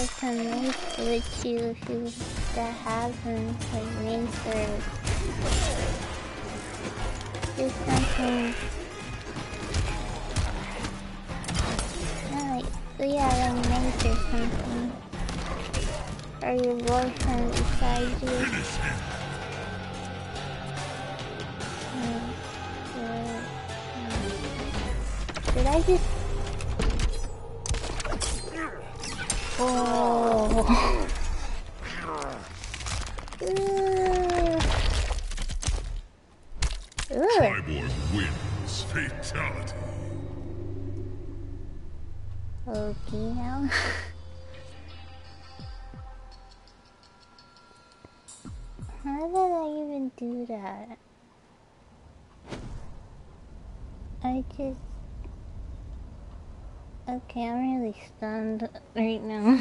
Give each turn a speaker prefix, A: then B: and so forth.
A: if you that happens like. Do something like yeah, like nice or something. Or your boyfriend beside you. Did I just Oh.
B: Triborg wins fatality.
A: Okay now. How did I even do that? I just... Okay, I'm really stunned right now.